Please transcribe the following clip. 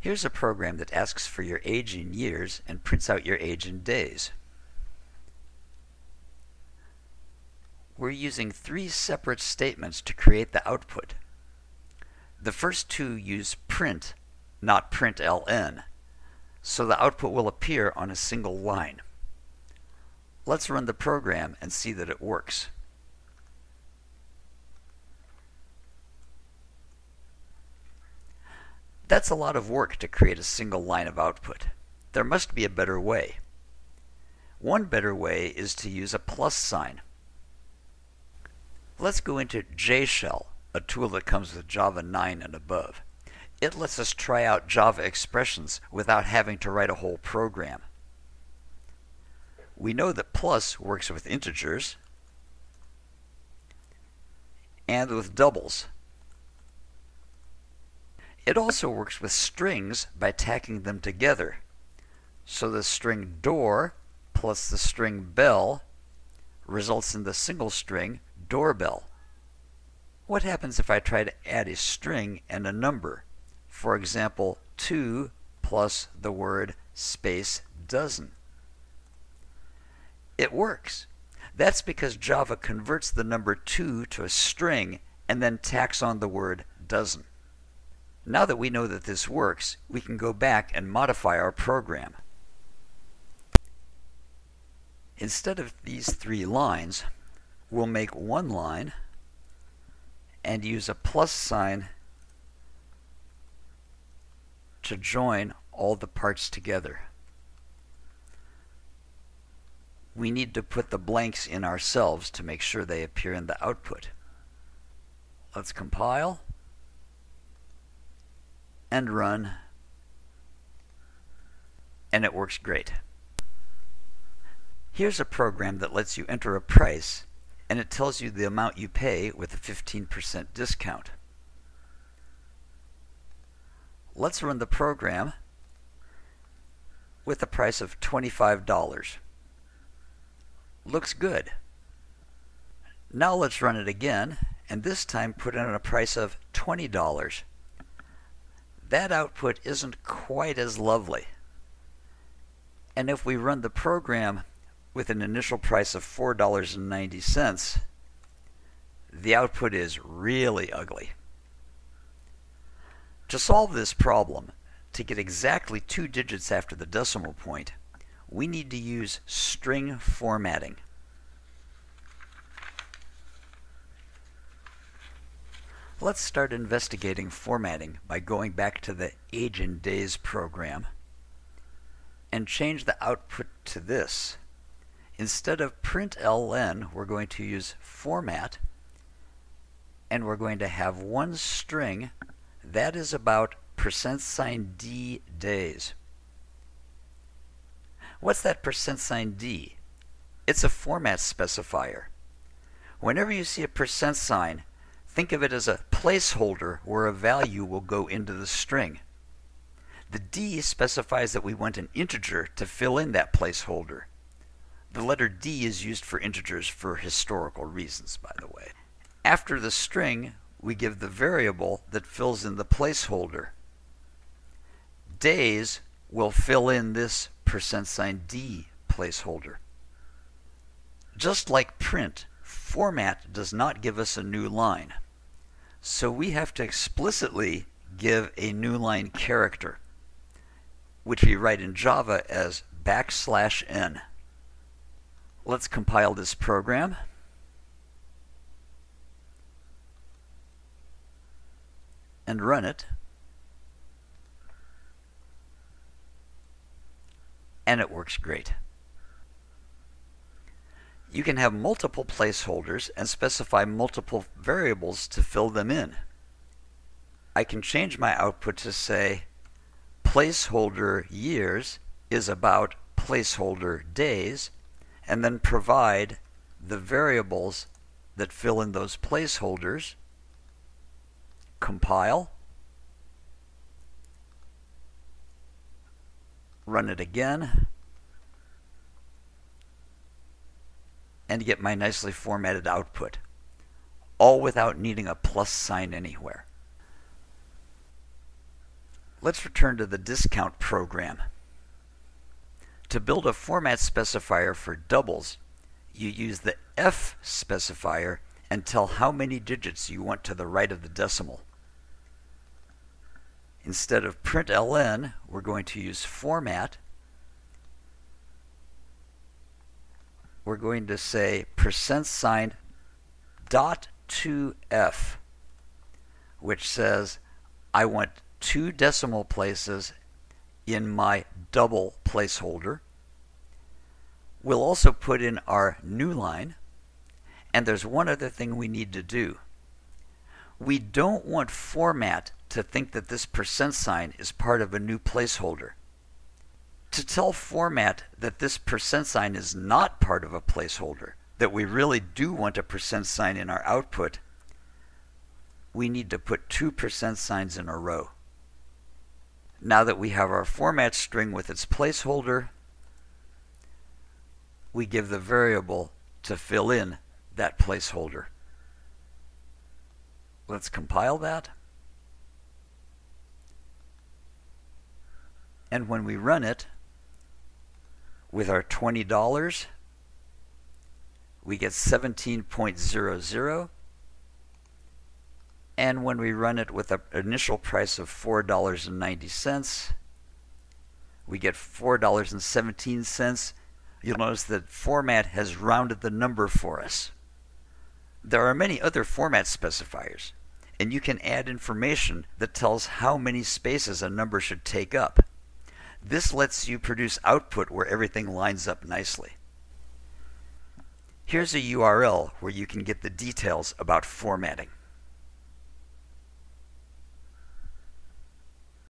Here's a program that asks for your age in years and prints out your age in days. We're using three separate statements to create the output. The first two use print, not println, so the output will appear on a single line. Let's run the program and see that it works. That's a lot of work to create a single line of output. There must be a better way. One better way is to use a plus sign. Let's go into JShell, a tool that comes with Java 9 and above. It lets us try out Java expressions without having to write a whole program. We know that plus works with integers and with doubles. It also works with strings by tacking them together. So the string door plus the string bell results in the single string doorbell. What happens if I try to add a string and a number? For example, 2 plus the word space dozen. It works. That's because Java converts the number 2 to a string and then tacks on the word dozen. Now that we know that this works, we can go back and modify our program. Instead of these three lines, we'll make one line and use a plus sign to join all the parts together. We need to put the blanks in ourselves to make sure they appear in the output. Let's compile and run and it works great. Here's a program that lets you enter a price and it tells you the amount you pay with a 15% discount. Let's run the program with a price of $25. Looks good. Now let's run it again and this time put in a price of $20 that output isn't quite as lovely. And if we run the program with an initial price of $4.90, the output is really ugly. To solve this problem, to get exactly two digits after the decimal point, we need to use string formatting. Let's start investigating formatting by going back to the age in days program and change the output to this. Instead of println, we're going to use format and we're going to have one string that is about percent sign %d days. What's that percent sign %d? It's a format specifier. Whenever you see a percent sign, Think of it as a placeholder where a value will go into the string. The D specifies that we want an integer to fill in that placeholder. The letter D is used for integers for historical reasons, by the way. After the string, we give the variable that fills in the placeholder. Days will fill in this percent sign %d placeholder. Just like print, format does not give us a new line. So we have to explicitly give a new line character, which we write in Java as backslash n. Let's compile this program. And run it. And it works great. You can have multiple placeholders and specify multiple variables to fill them in. I can change my output to say placeholder years is about placeholder days and then provide the variables that fill in those placeholders, compile, run it again, and get my nicely formatted output, all without needing a plus sign anywhere. Let's return to the discount program. To build a format specifier for doubles, you use the F specifier and tell how many digits you want to the right of the decimal. Instead of println, we're going to use format. We're going to say percent sign dot 2f, which says I want two decimal places in my double placeholder. We'll also put in our new line. And there's one other thing we need to do. We don't want format to think that this percent sign is part of a new placeholder. To tell format that this percent sign is not part of a placeholder, that we really do want a percent sign in our output, we need to put two percent signs in a row. Now that we have our format string with its placeholder, we give the variable to fill in that placeholder. Let's compile that. And when we run it with our $20, we get 17.00 and when we run it with an initial price of $4.90, we get $4.17. You'll notice that format has rounded the number for us. There are many other format specifiers, and you can add information that tells how many spaces a number should take up. This lets you produce output where everything lines up nicely. Here's a URL where you can get the details about formatting.